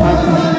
Amen.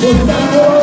Los